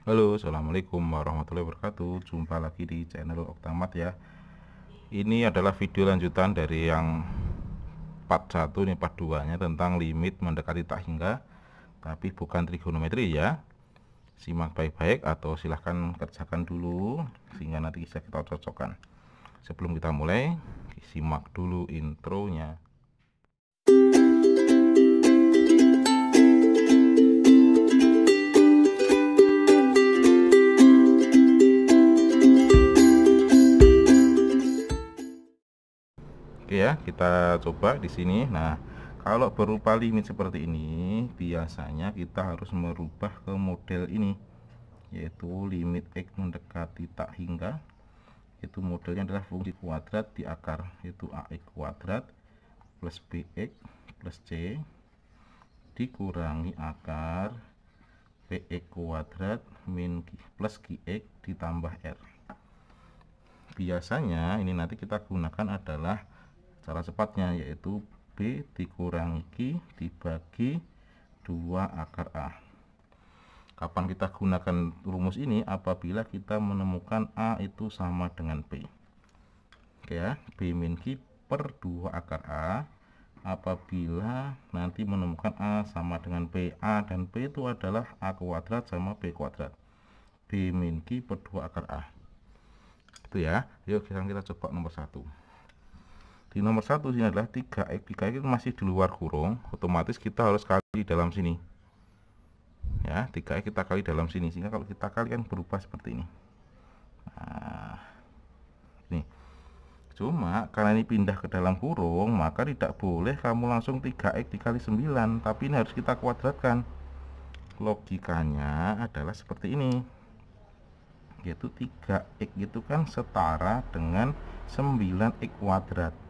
Halo assalamualaikum warahmatullahi wabarakatuh. Jumpa lagi di channel Oktamat ya. Ini adalah video lanjutan dari yang part 1 ini part 2 nya tentang limit mendekati tak hingga tapi bukan trigonometri ya. Simak baik-baik atau silahkan kerjakan dulu sehingga nanti bisa kita cocokkan. Sebelum kita mulai simak dulu intronya ya, kita coba di sini. Nah, kalau berupa limit seperti ini, biasanya kita harus merubah ke model ini, yaitu limit x mendekati tak hingga. Itu modelnya adalah fungsi kuadrat di akar, yaitu ax kuadrat plus bx plus c dikurangi akar px kuadrat min plus qx ditambah r. Biasanya ini nanti kita gunakan adalah cara cepatnya yaitu B dikurangi Q dibagi 2 akar A. Kapan kita gunakan rumus ini? Apabila kita menemukan A itu sama dengan B. Oke ya B min Q per 2 akar A. Apabila nanti menemukan A sama dengan B. A dan B itu adalah A kuadrat sama B kuadrat. B min Q per 2 akar A. Itu ya. Yuk sekarang kita coba nomor satu di nomor satu sini adalah 3x 3x itu masih di luar kurung otomatis kita harus kali dalam sini. Ya 3x kita kali dalam sini sehingga kalau kita kali kan berubah seperti ini. Nah nih cuma karena ini pindah ke dalam kurung maka tidak boleh kamu langsung 3x dikali 9 tapi ini harus kita kuadratkan. Logikanya adalah seperti ini. Yaitu 3x itu kan setara dengan 9x kuadrat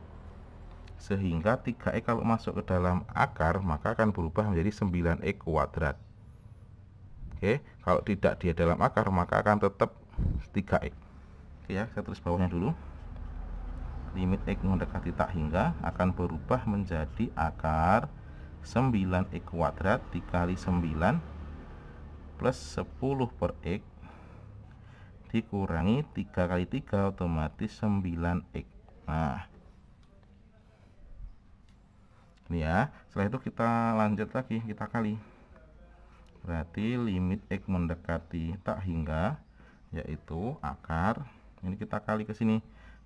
sehingga 3x kalau masuk ke dalam akar maka akan berubah menjadi 9x kuadrat. Oke kalau tidak dia dalam akar maka akan tetap 3x oke ya saya tulis bawahnya dulu. Limit x mendekati tak hingga akan berubah menjadi akar 9x kuadrat dikali 9 plus 10 per x dikurangi 3 kali 3 otomatis 9x nah ini ya setelah itu kita lanjut lagi kita kali. Berarti limit x mendekati tak hingga yaitu akar. Ini kita kali ke sini.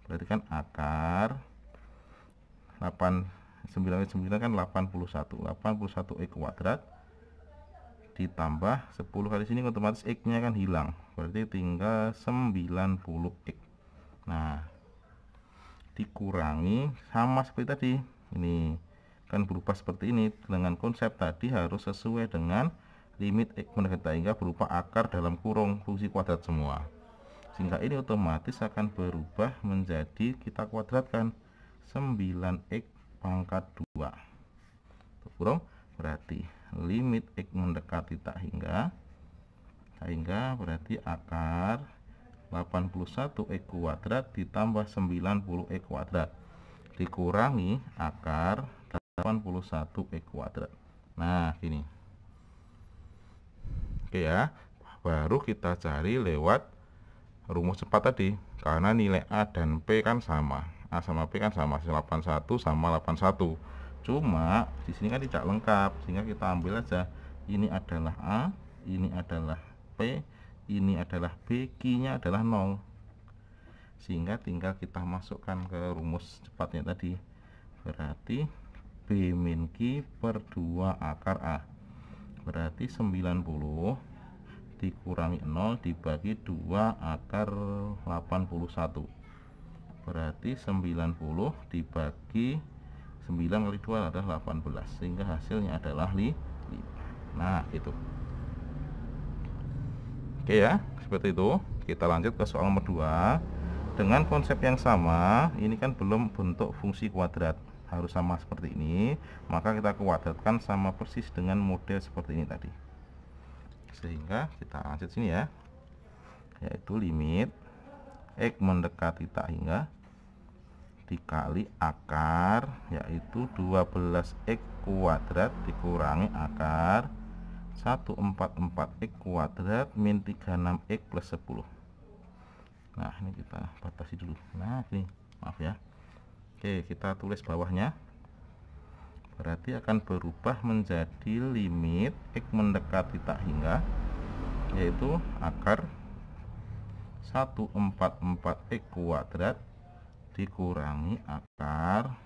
Berarti kan akar 8 9 9 kan 81 81 x kuadrat ditambah 10 kali sini otomatis x nya kan hilang. Berarti tinggal 90 x. Nah dikurangi sama seperti tadi. Ini akan berubah seperti ini. Dengan konsep tadi harus sesuai dengan limit x mendekati hingga berupa akar dalam kurung fungsi kuadrat semua. Sehingga ini otomatis akan berubah menjadi kita kuadratkan 9x pangkat 2 kurung. Berarti limit x mendekati tak hingga sehingga berarti akar 81 x kuadrat ditambah 90 x kuadrat. Dikurangi akar 81 E kuadrat. Nah gini. Oke ya baru kita cari lewat rumus cepat tadi karena nilai A dan P kan sama. A sama P kan sama 81 sama 81 cuma di sini kan tidak lengkap sehingga kita ambil aja ini adalah A ini adalah P ini adalah B Q nya adalah 0 sehingga tinggal kita masukkan ke rumus cepatnya tadi. Berarti B min Q per 2 akar A. Berarti 90 dikurangi 0 dibagi 2 akar 81 berarti 90 dibagi 9 kali 2 adalah 18 sehingga hasilnya adalah 5 nah itu. Oke ya seperti itu. Kita lanjut ke soal nomor 2 dengan konsep yang sama ini kan belum bentuk fungsi kuadrat harus sama seperti ini maka kita kuadratkan sama persis dengan model seperti ini tadi. Sehingga kita lanjut sini ya yaitu limit x mendekati tak hingga dikali akar yaitu 12x kuadrat dikurangi akar 144x kuadrat min 36x plus 10 nah ini kita batasi dulu. Nah ini maaf ya oke kita tulis bawahnya. Berarti akan berubah menjadi limit x mendekati tak hingga yaitu akar 144x kuadrat dikurangi akar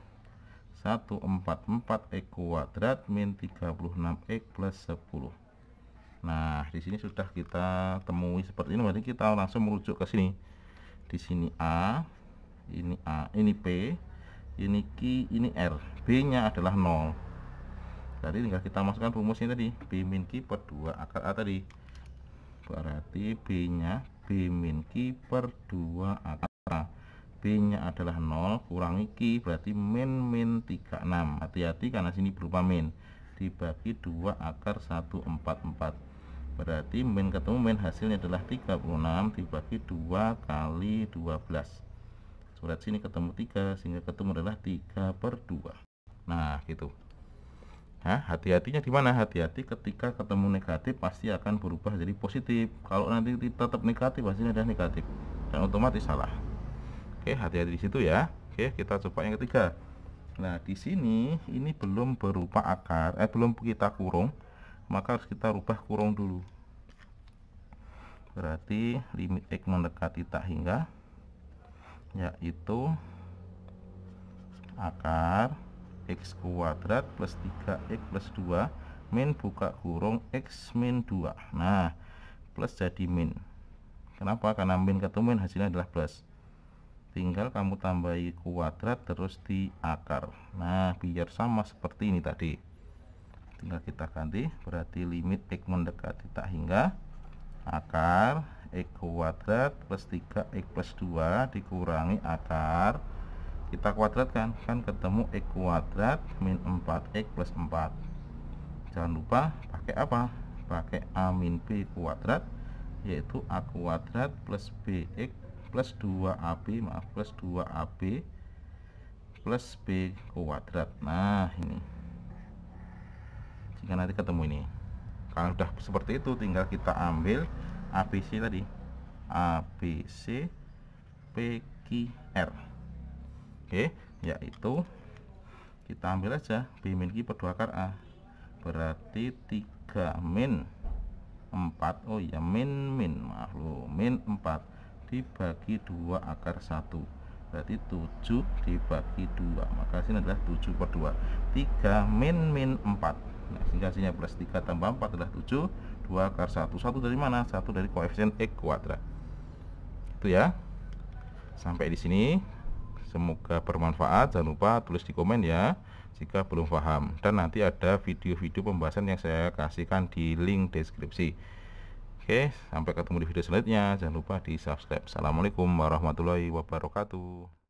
144x kuadrat min 36x plus 10 nah di sini sudah kita temui seperti ini. Berarti kita langsung merujuk ke sini. Di sini A ini A ini P ini Q ini R. B nya adalah 0 jadi tinggal kita masukkan rumusnya tadi. B min Q per 2 akar A tadi. Berarti B nya B min Q per 2 akar A. B nya adalah 0 kurangi Q berarti min min 36 hati-hati karena sini berupa min. Dibagi 2 akar 144 berarti min ketemu min hasilnya adalah 36 dibagi 2 kali 12 surat sini ketemu 3 sehingga ketemu adalah 3 per 2 nah gitu hati-hatinya di mana? Hati-hati ketika ketemu negatif pasti akan berubah jadi positif. Kalau nanti tetap negatif pasti ada negatif dan otomatis salah. Oke, hati-hati di situ ya. Oke, kita coba yang ketiga. Nah, di sini ini belum berupa akar, eh belum kita kurung, maka harus kita rubah kurung dulu. Berarti limit x mendekati tak hingga yaitu akar x kuadrat plus 3x plus 2 min buka kurung x min 2 nah plus jadi min. Kenapa? Karena min ketemu min hasilnya adalah plus. Tinggal kamu tambahi kuadrat terus di akar. Nah biar sama seperti ini tadi. Tinggal kita ganti berarti limit x mendekati tak hingga akar x kuadrat plus 3x plus 2 dikurangi akar kita kuadratkan kan ketemu x kuadrat min 4x plus 4 jangan lupa pakai apa? Pakai a min b kuadrat yaitu a kuadrat plus bx plus 2AB maaf plus 2AB plus B kuadrat. Nah ini. Jika nanti ketemu ini. Kalau sudah seperti itu tinggal kita ambil ABC tadi. ABC PQR oke yaitu kita ambil aja. B min Q per 2 akar A. Berarti 3 min 4 oh ya min min. Maaf lo min 4 dibagi dua akar satu. Berarti 7 dibagi 2 maka sini adalah 7 per 2 3 min min 4 nah, sehingga hasilnya plus 3 tambah 4 adalah 7 2 akar 1 1 dari mana? 1 dari koefisien X kuadrat itu ya sampai di sini semoga bermanfaat jangan lupa tulis di komen ya jika belum paham dan nanti ada video-video pembahasan yang saya kasihkan di link deskripsi Oke, sampai ketemu di video selanjutnya. Jangan lupa di subscribe. Assalamualaikum warahmatullahi wabarakatuh.